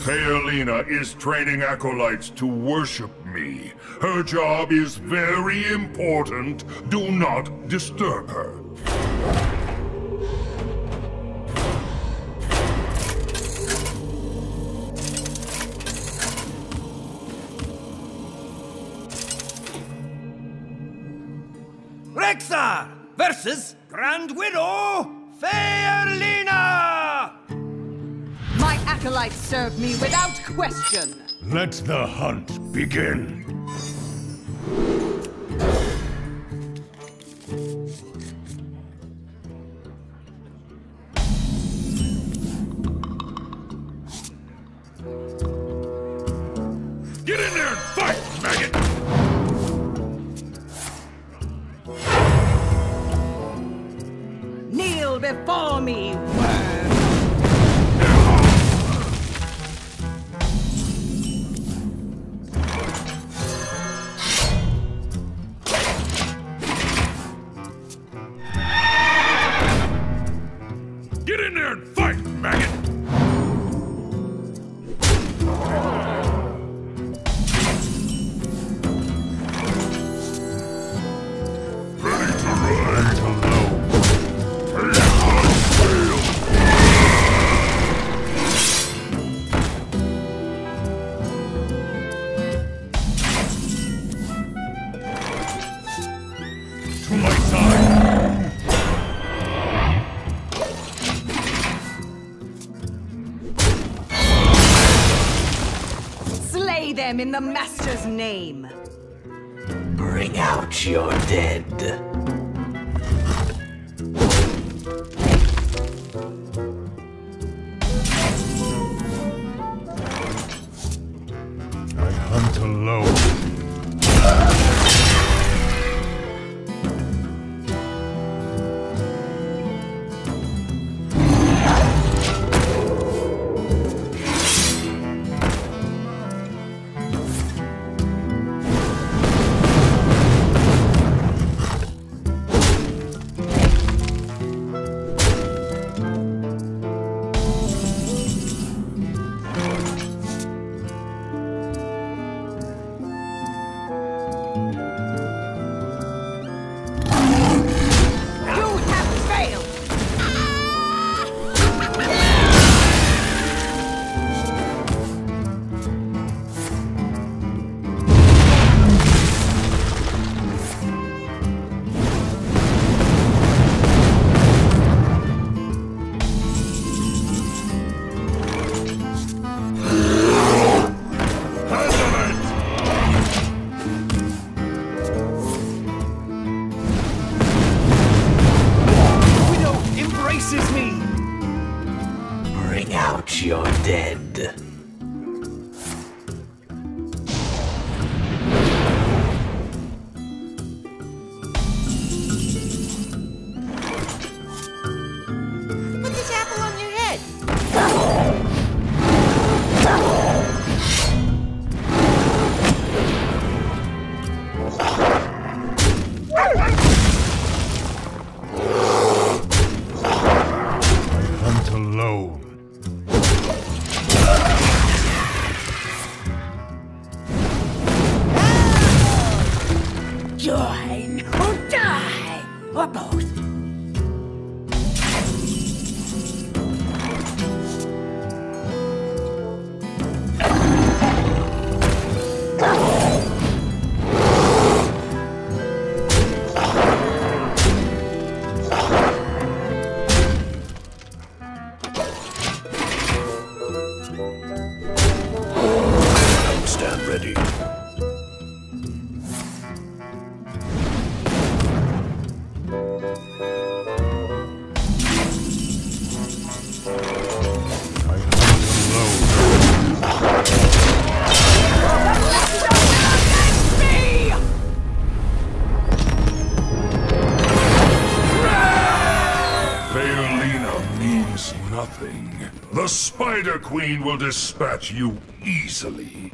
Faerlina is training acolytes to worship me. Her job is very important. Do not disturb her. Rexxar versus Grand Widow Faerlina! Acolytes serve me without question. Let the hunt begin. Get in there and fight, maggot! Kneel before me, worm. Maggot! Slay them in the Master's name. Bring out your dead. Out dead. Stand ready. Faerlina means nothing. The Spider Queen will dispatch you easily.